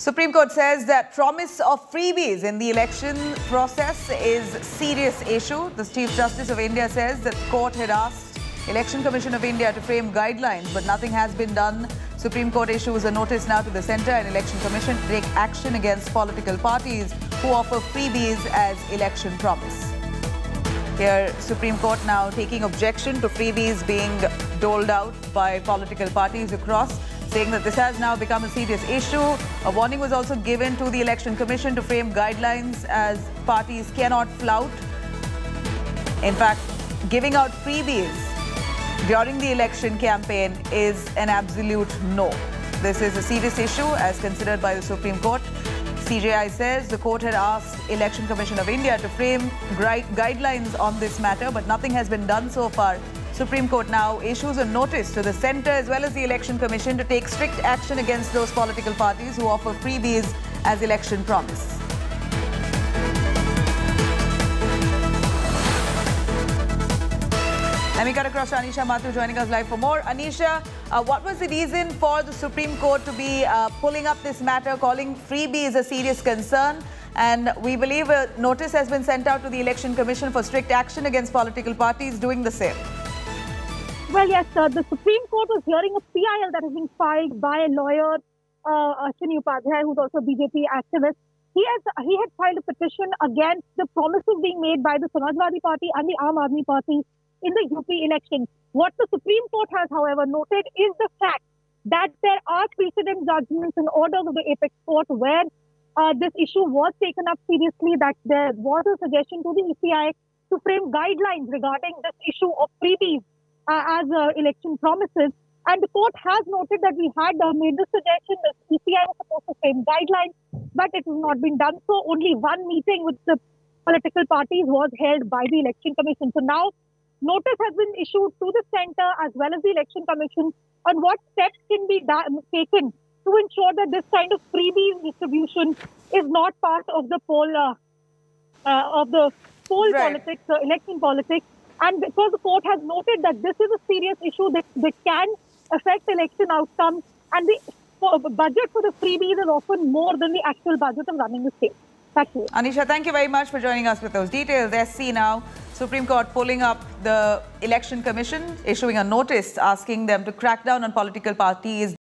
Supreme Court says that promise of freebies in the election process is serious issue. The Chief Justice of India says that court had asked Election Commission of India to frame guidelines, but nothing has been done. Supreme Court issues a notice now to the Centre and Election Commission to take action against political parties who offer freebies as election promise. Here, Supreme Court now taking objection to freebies being doled out by political parties across saying that this has now become a serious issue. A warning was also given to the Election Commission to frame guidelines as parties cannot flout. In fact, giving out freebies during the election campaign is an absolute no. This is a serious issue as considered by the Supreme Court. CJI says the court had asked Election Commission of India to frame guidelines on this matter, but nothing has been done so far Supreme Court now issues a notice to the centre as well as the Election Commission to take strict action against those political parties who offer freebies as election promise. And we cut across to Anisha Mathur joining us live for more. Anisha, uh, what was the reason for the Supreme Court to be uh, pulling up this matter, calling freebies a serious concern? And we believe a notice has been sent out to the Election Commission for strict action against political parties doing the same. Well, yes, sir. The Supreme Court was hearing a PIL that has been filed by a lawyer, uh, Ashwini Upadhyay, who's also a BJP activist. He has he had filed a petition against the promises being made by the Samajwadi Party and the Aam Aadmi Party in the UP election. What the Supreme Court has, however, noted is the fact that there are precedent judgments and orders of the apex court where uh, this issue was taken up seriously, that there was a suggestion to the ECI to frame guidelines regarding this issue of freebies uh, as uh, election promises. And the court has noted that we had uh, made the suggestion that ECI was supposed to frame guidelines, but it has not been done so. Only one meeting with the political parties was held by the Election Commission. So now notice has been issued to the centre as well as the Election Commission on what steps can be taken to ensure that this kind of freebies distribution is not part of the poll uh, uh, of the poll right. politics, uh, election politics, and because the court has noted that this is a serious issue that, that can affect election outcomes, and the budget for the freebies is often more than the actual budget of running the state. Thank you. Anisha, thank you very much for joining us with those details. SC now, Supreme Court pulling up the Election Commission, issuing a notice asking them to crack down on political parties